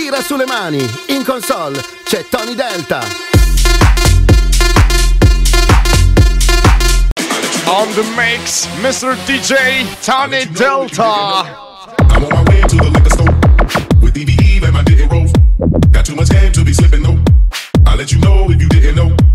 tira sulle mani. In console c'è Tony Delta. On the mix, Mr. DJ Tony Delta. I'm on my way to the liquor store with DVE and my didn't roll. Got too much game to be slipping though. I'll let you know if you didn't know.